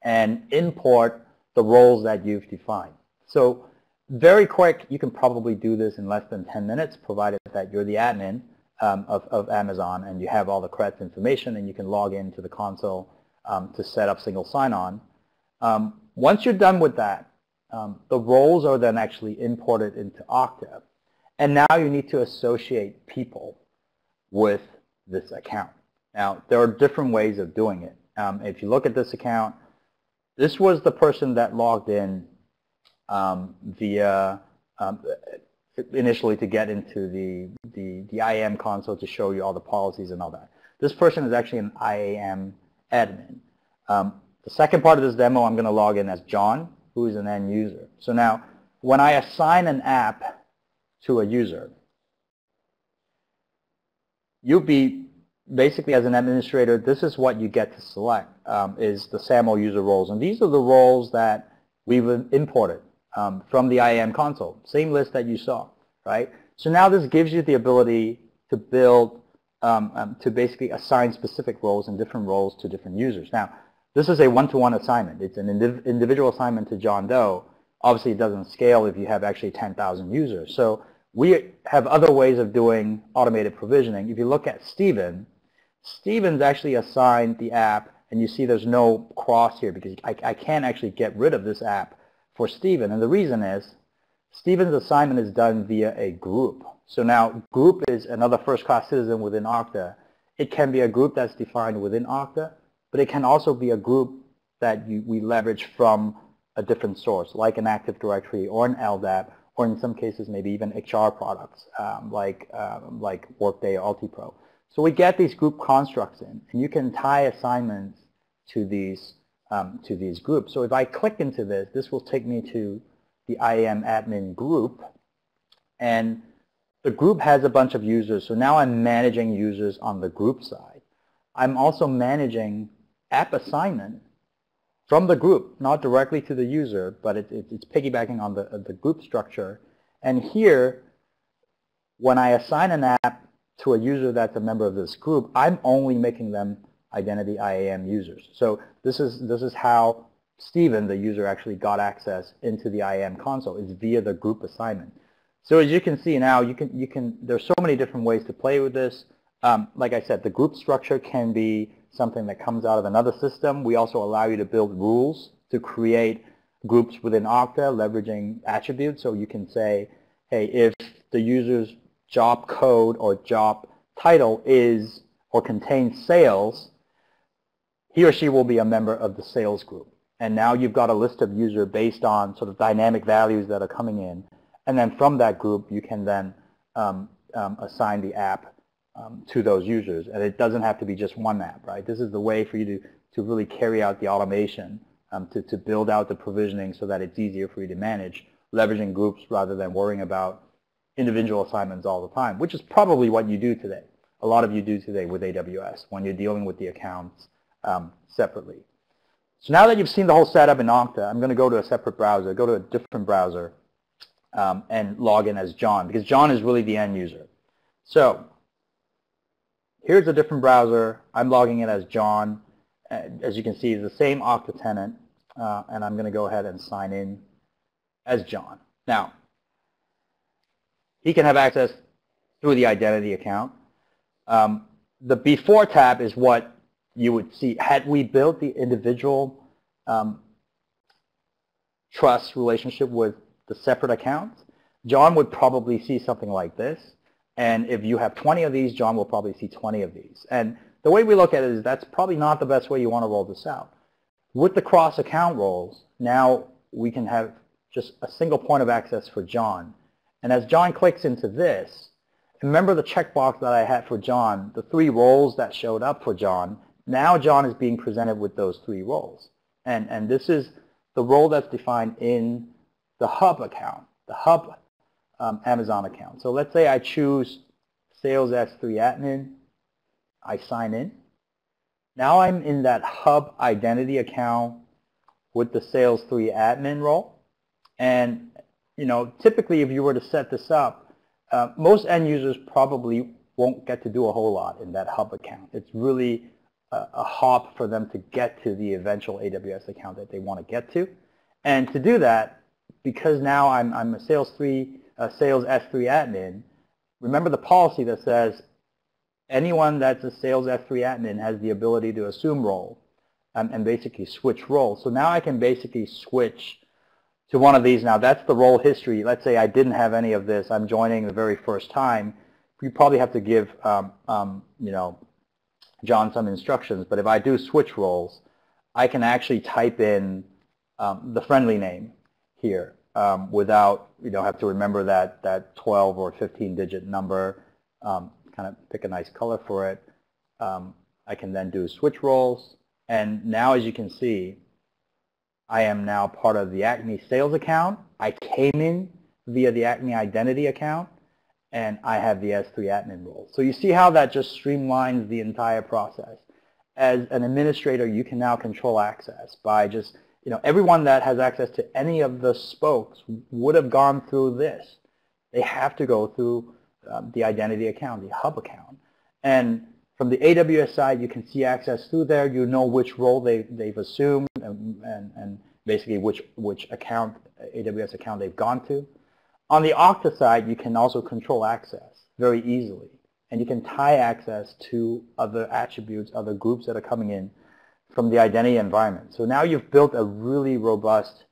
Speaker 2: and import the roles that you've defined. So very quick, you can probably do this in less than 10 minutes, provided that you're the admin um, of, of, Amazon and you have all the correct information and you can log into the console um, to set up single sign-on. Um, once you're done with that, um, the roles are then actually imported into Okta. And now you need to associate people with this account. Now, there are different ways of doing it. Um, if you look at this account, this was the person that logged in um, via um, initially to get into the, the, the IAM console to show you all the policies and all that. This person is actually an IAM admin. Um, the second part of this demo, I'm going to log in as John, who is an end user. So now, when I assign an app to a user, you'll be basically as an administrator, this is what you get to select, um, is the SAML user roles. And these are the roles that we've imported um, from the IAM console. Same list that you saw, right? So now this gives you the ability to build, um, um to basically assign specific roles and different roles to different users. Now, this is a one-to-one -one assignment. It's an indiv individual assignment to John Doe. Obviously, it doesn't scale if you have actually 10,000 users. So we have other ways of doing automated provisioning. If you look at Steven, Steven's actually assigned the app, and you see there's no cross here because I, I can't actually get rid of this app for Steven. And the reason is Steven's assignment is done via a group. So now group is another first-class citizen within Okta. It can be a group that's defined within Okta, but it can also be a group that you, we leverage from a different source, like an Active Directory or an LDAP, or in some cases maybe even HR products um, like, um, like Workday or UltiPro. So we get these group constructs in, and you can tie assignments to these um, to these groups. So if I click into this, this will take me to the IAM admin group, and the group has a bunch of users. So now I'm managing users on the group side. I'm also managing app assignment from the group, not directly to the user, but it, it, it's piggybacking on the, the group structure. And here, when I assign an app to a user that's a member of this group, I'm only making them identity IAM users. So this is, this is how Steven, the user, actually got access into the IAM console. It's via the group assignment. So as you can see now, you can, you can, there's so many different ways to play with this. Um, like I said, the group structure can be something that comes out of another system. We also allow you to build rules to create groups within Okta leveraging attributes. So you can say, hey, if the user's job code or job title is or contains sales, he or she will be a member of the sales group. And now you've got a list of users based on sort of dynamic values that are coming in. And then from that group, you can then um, um, assign the app um, to those users. And it doesn't have to be just one app, right? This is the way for you to, to really carry out the automation, um, to, to build out the provisioning so that it's easier for you to manage, leveraging groups rather than worrying about individual assignments all the time, which is probably what you do today. A lot of you do today with AWS when you're dealing with the accounts um, separately. So now that you've seen the whole setup in Okta, I'm going to go to a separate browser, go to a different browser, um, and log in as John, because John is really the end user. So here's a different browser. I'm logging in as John. As you can see, it's the same Okta tenant, uh, and I'm going to go ahead and sign in as John. Now, he can have access through the identity account. Um, the before tab is what you would see. Had we built the individual um, trust relationship with the separate accounts, John would probably see something like this. And if you have 20 of these, John will probably see 20 of these. And the way we look at it is that's probably not the best way you want to roll this out. With the cross account roles, now we can have just a single point of access for John. And as John clicks into this, remember the checkbox that I had for John, the three roles that showed up for John, now John is being presented with those three roles. And, and this is the role that's defined in the hub account, the hub um, Amazon account. So let's say I choose Sales S3 admin, I sign in. Now I'm in that hub identity account with the Sales 3 admin role. And you know, typically if you were to set this up, uh, most end users probably won't get to do a whole lot in that hub account. It's really a, a hop for them to get to the eventual AWS account that they want to get to. And to do that, because now I'm, I'm a Sales 3, a Sales S3 admin, remember the policy that says anyone that's a Sales S3 admin has the ability to assume role and, and basically switch roles. So now I can basically switch to one of these now. That's the role history. Let's say I didn't have any of this. I'm joining the very first time. You probably have to give, um, um, you know, John some instructions. But if I do switch roles, I can actually type in um, the friendly name here um, without, you know, have to remember that, that 12 or 15 digit number, um, kind of pick a nice color for it. Um, I can then do switch roles. And now, as you can see, I am now part of the Acme sales account. I came in via the Acme identity account, and I have the S3 admin role. So you see how that just streamlines the entire process. As an administrator, you can now control access by just, you know, everyone that has access to any of the spokes would have gone through this. They have to go through um, the identity account, the hub account. And from the AWS side, you can see access through there. You know which role they, they've assumed and, and, and basically which, which account, AWS account they've gone to. On the Okta side, you can also control access very easily. And you can tie access to other attributes, other groups that are coming in from the identity environment. So now you've built a really robust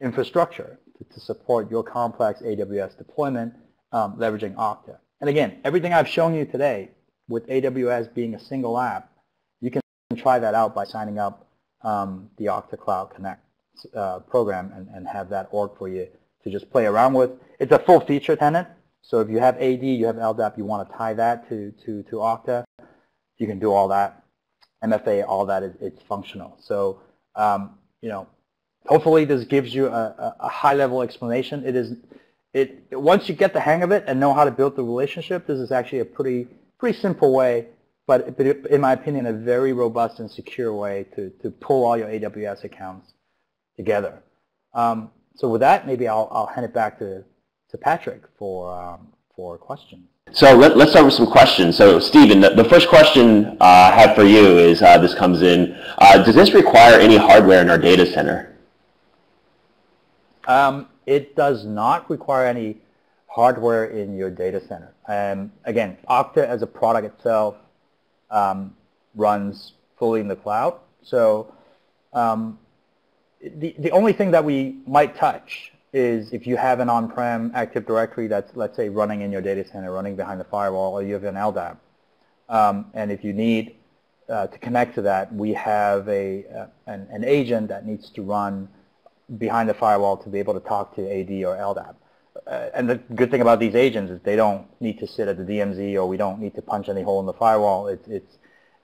Speaker 2: infrastructure to, to support your complex AWS deployment um, leveraging Okta. And again, everything I've shown you today with AWS being a single app, you can try that out by signing up um, the Okta Cloud Connect uh, program and, and have that org for you to just play around with. It's a full feature tenant, so if you have AD, you have LDAP, you want to tie that to, to, to Okta, you can do all that. MFA, all that is it's functional. So, um, you know, hopefully this gives you a, a high-level explanation. It is, it once you get the hang of it and know how to build the relationship, this is actually a pretty pretty simple way, but, but in my opinion, a very robust and secure way to, to pull all your AWS accounts together. Um, so with that, maybe I'll, I'll hand it back to, to Patrick for, um, for questions.
Speaker 1: So let, us start with some questions. So Stephen, the, the first question uh, I have for you is, uh, this comes in, uh, does this require any hardware in our data center?
Speaker 2: Um, it does not require any hardware in your data center. Um, again, Okta as a product itself um, runs fully in the cloud. So um, the, the only thing that we might touch is if you have an on-prem Active Directory that's, let's say, running in your data center, running behind the firewall, or you have an LDAP. Um, and if you need uh, to connect to that, we have a, uh, an, an agent that needs to run behind the firewall to be able to talk to AD or LDAP uh, and the good thing about these agents is they don't need to sit at the DMZ or we don't need to punch any hole in the firewall. It's, it's,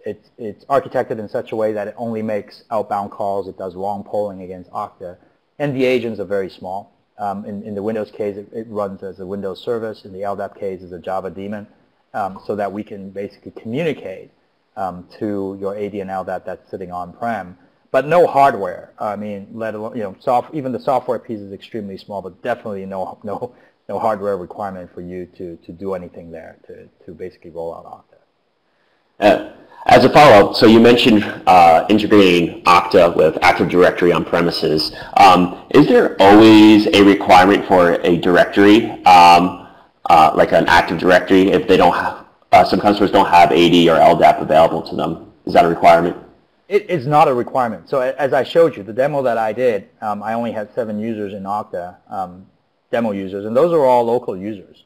Speaker 2: it's, it's architected in such a way that it only makes outbound calls. It does long polling against Okta. And the agents are very small. Um, in, in the Windows case, it, it, runs as a Windows service. In the LDAP case, it's a Java daemon um, so that we can basically communicate um, to your AD and LDAP that's sitting on-prem but no hardware. I mean, let alone you know, soft, even the software piece is extremely small, but definitely no no no hardware requirement for you to to do anything there to to basically roll out Okta.
Speaker 1: Uh, as a follow-up, so you mentioned uh, integrating Okta with Active Directory on premises. Um, is there always a requirement for a directory, um, uh, like an Active Directory, if they don't have, uh, some customers don't have AD or LDAP available to them? Is that a requirement?
Speaker 2: It is not a requirement. So as I showed you, the demo that I did, um, I only had seven users in Okta, um, demo users, and those are all local users.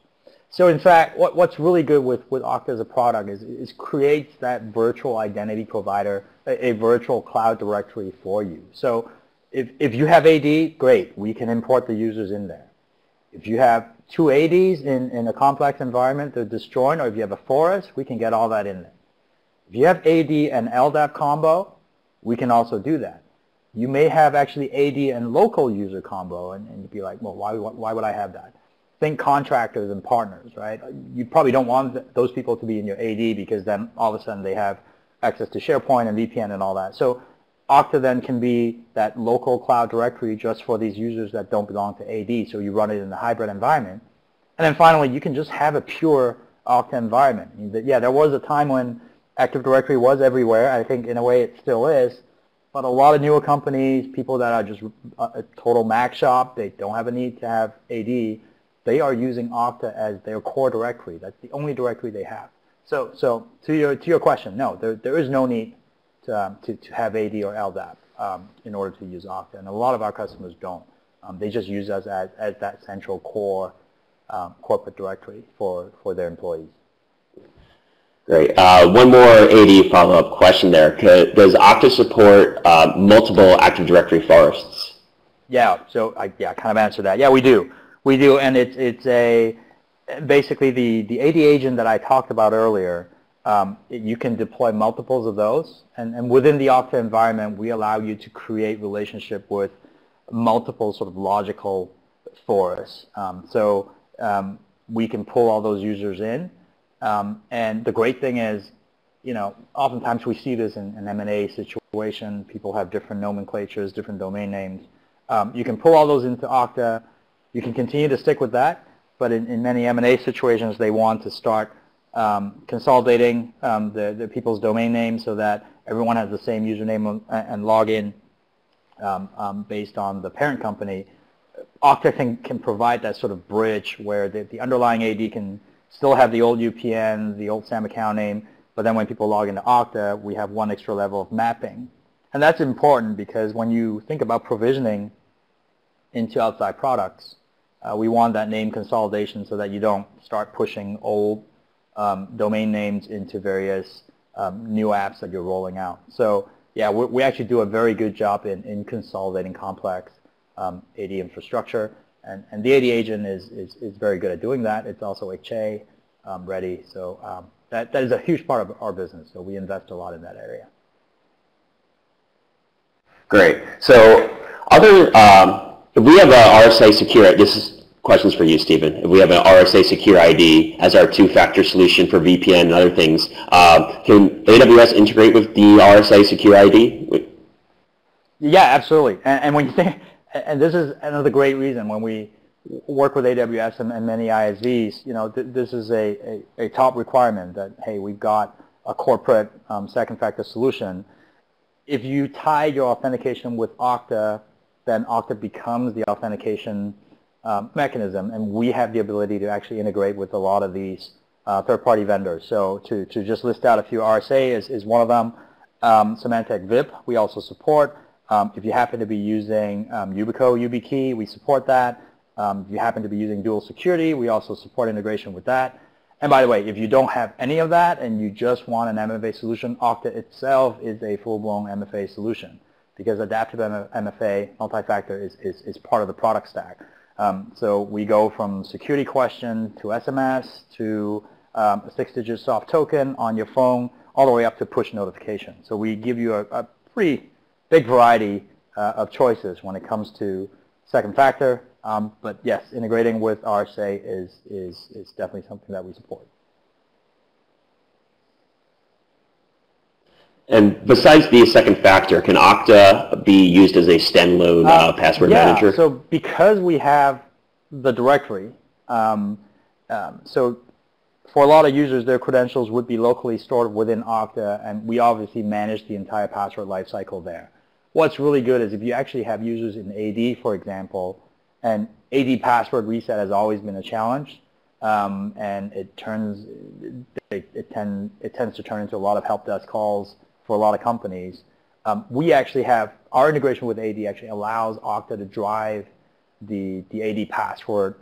Speaker 2: So in fact, what, what's really good with, with Okta as a product is, is creates that virtual identity provider, a, a, virtual cloud directory for you. So if, if you have AD, great, we can import the users in there. If you have two ADs in, in a complex environment, they're disjoint, or if you have a forest, we can get all that in there. If you have AD and LDAP combo, we can also do that. You may have actually AD and local user combo, and, and you'd be like, well, why, why would I have that? Think contractors and partners, right? You probably don't want those people to be in your AD because then all of a sudden they have access to SharePoint and VPN and all that. So Okta then can be that local cloud directory just for these users that don't belong to AD, so you run it in the hybrid environment. And then finally, you can just have a pure Okta environment. Yeah, there was a time when Active Directory was everywhere. I think in a way it still is. But a lot of newer companies, people that are just uh, a total Mac shop, they don't have a need to have AD they are using Okta as their core directory. That's the only directory they have. So, so to your to your question, no, there there is no need to um, to, to have AD or LDAP um, in order to use Okta, and a lot of our customers don't. Um, they just use us as as that central core um, corporate directory for for their employees.
Speaker 1: Great. Uh, one more AD follow-up question there. Does Okta support uh, multiple Active Directory forests?
Speaker 2: Yeah. So I yeah, kind of answer that. Yeah, we do. We do, and it's it's a basically the the AD agent that I talked about earlier. Um, you can deploy multiples of those, and, and within the Okta environment, we allow you to create relationship with multiple sort of logical forests. Um, so um, we can pull all those users in, um, and the great thing is, you know, oftentimes we see this in an M&A situation. People have different nomenclatures, different domain names. Um, you can pull all those into Okta you can continue to stick with that, but in, in many M&A situations, they want to start um, consolidating um, the, the people's domain names so that everyone has the same username and login um, um, based on the parent company. Okta can, can provide that sort of bridge where the, the underlying AD can still have the old UPN, the old SAM account name, but then when people log into Okta, we have one extra level of mapping. And that's important because when you think about provisioning into outside products, uh, we want that name consolidation so that you don't start pushing old um, domain names into various um, new apps that you're rolling out. So yeah, we, we, actually do a very good job in, in consolidating complex um, AD infrastructure. And, and the AD agent is, is, is very good at doing that. It's also HA um, ready. So um, that, that is a huge part of our business. So we invest a lot in that area.
Speaker 1: Great. So other um, we have a RSA Secure, this is questions for you, Stephen. If we have an RSA SecurID as our two-factor solution for VPN and other things, uh, can AWS integrate with the RSA SecurID?
Speaker 2: Yeah, absolutely. And, and when you think, and this is another great reason when we work with AWS and, and many ISVs, you know, th this is a, a, a, top requirement that, hey, we've got a corporate um, second factor solution. If you tie your authentication with Okta then Okta becomes the authentication um, mechanism, and we have the ability to actually integrate with a lot of these uh, third-party vendors. So to, to just list out a few, RSA is, is one of them. Um, Symantec VIP we also support. Um, if you happen to be using um, Yubico YubiKey, we support that. Um, if you happen to be using Duo Security, we also support integration with that. And by the way, if you don't have any of that and you just want an MFA solution, Okta itself is a full-blown MFA solution because adaptive MFA, multi-factor, is, is, is part of the product stack. Um, so we go from security question to SMS to um, a six-digit soft token on your phone, all the way up to push notification. So we give you a, a pretty big variety uh, of choices when it comes to second factor. Um, but yes, integrating with RSA is, is, is definitely something that we support.
Speaker 1: And besides the second factor, can Okta be used as a standalone uh, uh, password
Speaker 2: yeah,
Speaker 1: manager?
Speaker 2: so because we have the directory, um, um, so for a lot of users, their credentials would be locally stored within Okta, and we obviously manage the entire password lifecycle there. What's really good is if you actually have users in AD, for example, and AD password reset has always been a challenge, um, and it turns it, it, tend, it tends to turn into a lot of help desk calls for a lot of companies. Um, we actually have, our integration with AD actually allows Okta to drive the, the AD password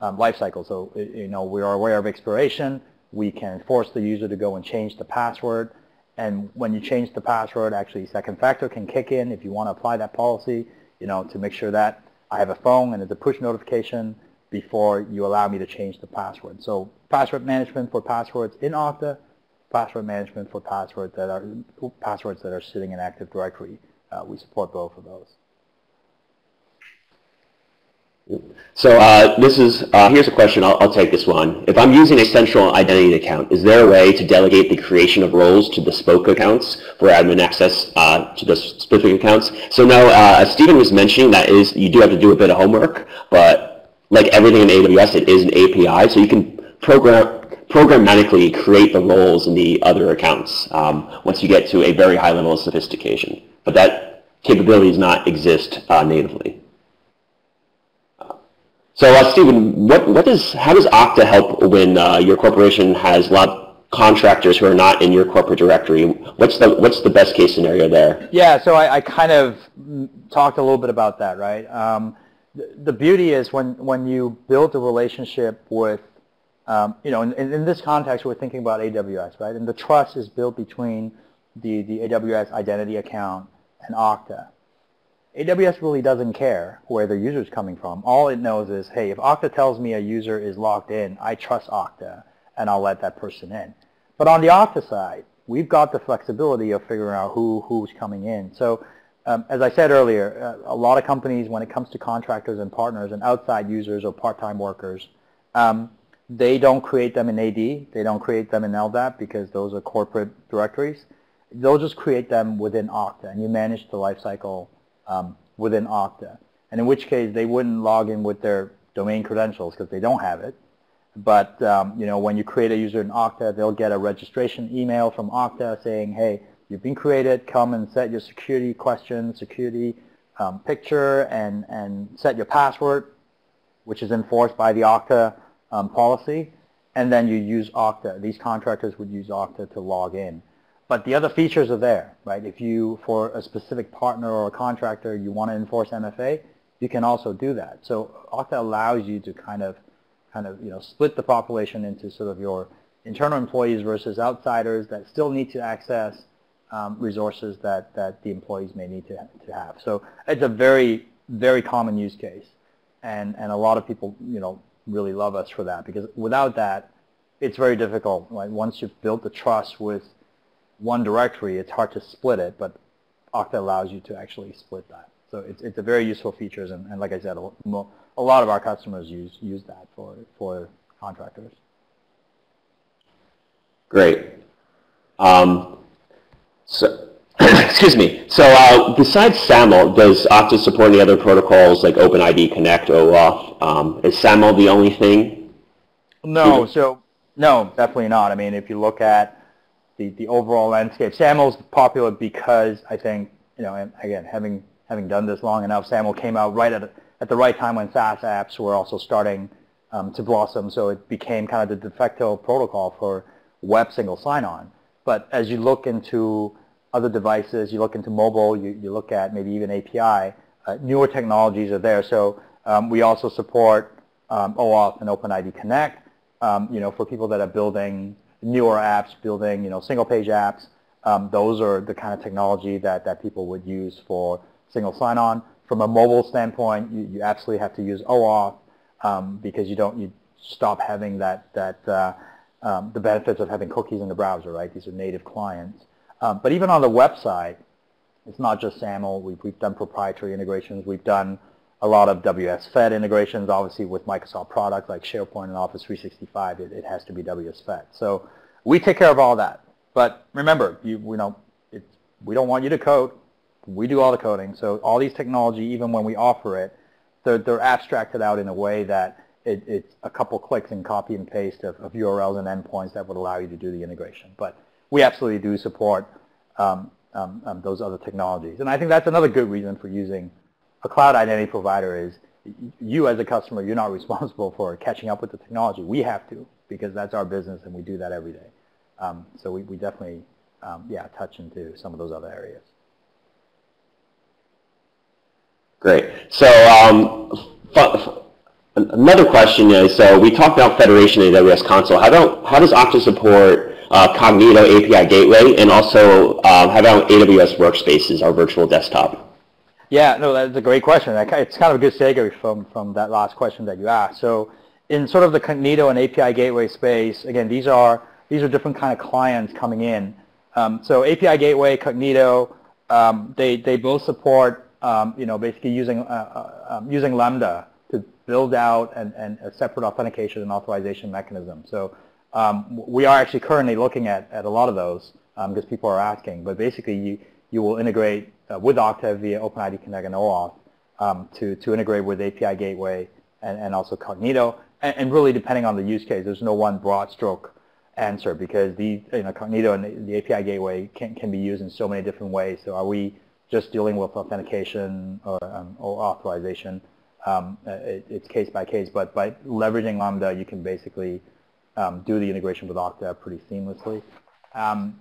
Speaker 2: um, lifecycle. So, you know, we are aware of expiration. We can force the user to go and change the password. And when you change the password, actually second factor can kick in if you want to apply that policy, you know, to make sure that I have a phone and it's a push notification before you allow me to change the password. So password management for passwords in Okta, password management for passwords that are passwords that are sitting in Active Directory. Uh, we support both of those.
Speaker 1: So uh, this is, uh, here's a question, I'll, I'll, take this one. If I'm using a central identity account, is there a way to delegate the creation of roles to bespoke accounts for admin access uh, to those specific accounts? So now, uh, as Stephen was mentioning, that is, you do have to do a bit of homework, but like everything in AWS, it is an API, so you can program programmatically create the roles in the other accounts um, once you get to a very high level of sophistication. But that capability does not exist uh, natively. So, uh, Stephen, what, what does, how does Okta help when uh, your corporation has a lot of contractors who are not in your corporate directory? What's the, what's the best case scenario there?
Speaker 2: Yeah, so I, I kind of talked a little bit about that, right? Um, the, the, beauty is when, when you build a relationship with, um, you know, in, in this context, we're thinking about AWS, right? And the trust is built between the, the AWS identity account and Okta. AWS really doesn't care where the user is coming from. All it knows is, hey, if Okta tells me a user is logged in, I trust Okta, and I'll let that person in. But on the Okta side, we've got the flexibility of figuring out who who's coming in. So um, as I said earlier, uh, a lot of companies, when it comes to contractors and partners and outside users or part-time workers, um, they don't create them in AD. They don't create them in LDAP because those are corporate directories. They'll just create them within Okta, and you manage the lifecycle um, within Okta. And in which case, they wouldn't log in with their domain credentials because they don't have it. But um, you know, when you create a user in Okta, they'll get a registration email from Okta saying, "Hey, you've been created. Come and set your security question, security um, picture, and and set your password, which is enforced by the Okta um, policy." And then you use Okta. These contractors would use Okta to log in. But the other features are there, right? If you, for a specific partner or a contractor, you want to enforce MFA, you can also do that. So Okta allows you to kind of, kind of, you know, split the population into sort of your internal employees versus outsiders that still need to access um, resources that, that the employees may need to, to have. So it's a very, very common use case. And, and a lot of people, you know, really love us for that because without that, it's very difficult. Like once you've built the trust with one directory, it's hard to split it, but Okta allows you to actually split that. So it's, it's a very useful feature, and, and like I said, a, lot of our customers use, use that for, for contractors.
Speaker 1: Great. Um, so, excuse me. So uh, besides SAML, does Okta support any other protocols like OpenID Connect, OAuth? Um, is SAML the only thing?
Speaker 2: No, so no, definitely not. I mean, if you look at the, the overall landscape. SAML's popular because I think, you know, and again, having having done this long enough, SAML came out right at, at the right time when SaaS apps were also starting um, to blossom, so it became kind of the de facto protocol for web single sign-on. But as you look into other devices, you look into mobile, you, you look at maybe even API, uh, newer technologies are there. So um, we also support um, OAuth and OpenID Connect, um, you know, for people that are building newer apps, building you know single page apps. Um, those are the kind of technology that, that people would use for single sign-on. From a mobile standpoint, you, you absolutely have to use OAuth um, because you don't you stop having that that uh, um, the benefits of having cookies in the browser, right? These are native clients. Um, but even on the website, it's not just SAML. We've, we've done proprietary integrations. We've done a lot of WS-Fed integrations, obviously with Microsoft products like SharePoint and Office 365, it, it has to be WS-Fed. So we take care of all that. But remember, you, we, know, we don't want you to code. We do all the coding. So all these technology, even when we offer it, they're, they're abstracted out in a way that it, it's a couple clicks and copy and paste of, of, URLs and endpoints that would allow you to do the integration. But we absolutely do support um, um, um, those other technologies. And I think that's another good reason for using a cloud identity provider is you as a customer, you're not responsible for catching up with the technology. We have to because that's our business and we do that every day. Um, so we, we definitely, um, yeah, touch into some of those other areas.
Speaker 1: Great. So um, another question is, so we talked about federation in AWS console. How, about, how does Okta support uh, Cognito API Gateway and also um, how about AWS Workspaces, our virtual desktop?
Speaker 2: Yeah, no, that's a great question. It's kind of a good segue from, from that last question that you asked. So in sort of the Cognito and API Gateway space, again, these are, these are different kind of clients coming in. Um, so API Gateway, Cognito, um, they, they both support, um, you know, basically using, uh, uh, um, using Lambda to build out an, an, a separate authentication and authorization mechanism. So um, we are actually currently looking at, at a lot of those because um, people are asking. But basically, you, you will integrate uh, with Okta via OpenID Connect and OAuth um, to, to integrate with API Gateway and, and also Cognito. And, and, really, depending on the use case, there's no one broad stroke answer because the you know, Cognito and the, the API Gateway can, can be used in so many different ways. So are we just dealing with authentication or, um, or authorization? Um, it, it's case by case, but by leveraging Lambda, you can basically um, do the integration with Okta pretty seamlessly. Um,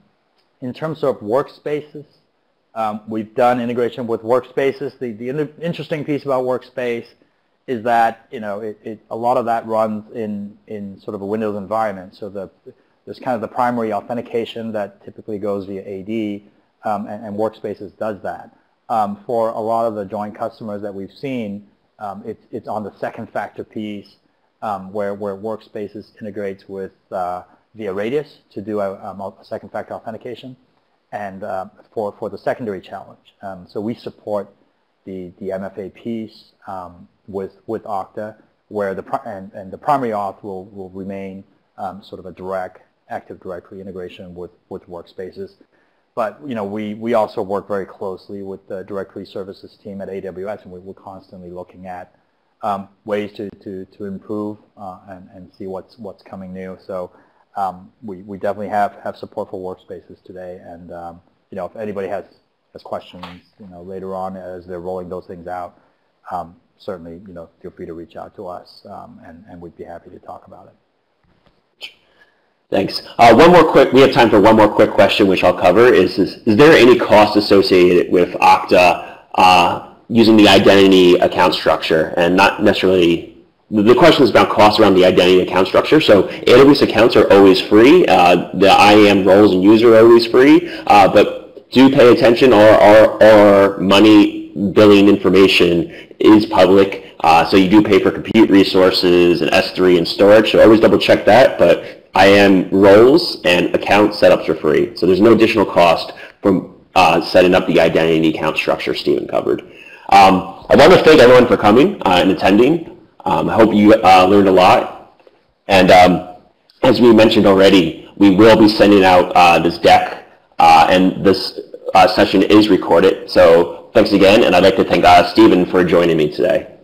Speaker 2: in terms of workspaces, um, we've done integration with workspaces. The, the interesting piece about workspace is that you know it, it, a lot of that runs in in sort of a Windows environment. So the there's kind of the primary authentication that typically goes via AD, um, and, and, Workspaces does that. Um, for a lot of the joint customers that we've seen, um, it's it's on the second factor piece um, where, where Workspaces integrates with uh, via Radius to do a, a second factor authentication and uh, for, for the secondary challenge. Um, so we support the, the MFA piece um, with, with Okta where the, and, and the primary auth will, will remain um, sort of a direct Active Directory integration with, with Workspaces. But you know, we, we also work very closely with the directory services team at AWS, and we, we're constantly looking at um, ways to, to, to improve uh, and, and see what's, what's coming new. So um, we, we definitely have, have support for workspaces today. And um, you know, if anybody has, has questions you know, later on as they're rolling those things out, um, certainly you know, feel free to reach out to us um, and, and we'd be happy to talk about it.
Speaker 1: Thanks. Uh, one more quick, we have time for one more quick question which I'll cover. Is, is, is there any cost associated with Okta uh, using the identity account structure and not necessarily the question is about costs around the identity account structure. So AWS accounts are always free. Uh, the IAM roles and user are always free. Uh, but do pay attention. Our, our, our money billing information is public. Uh, so you do pay for compute resources and S3 and storage. So always double check that. But IAM roles and account setups are free. So there's no additional cost from uh, setting up the identity account structure Stephen covered. Um, I want to thank everyone for coming uh, and attending. Um, I hope you uh, learned a lot. And um, as we mentioned already, we will be sending out uh, this deck, uh, and this uh, session is recorded. So thanks again, and I'd like to thank uh, Stephen for joining me today.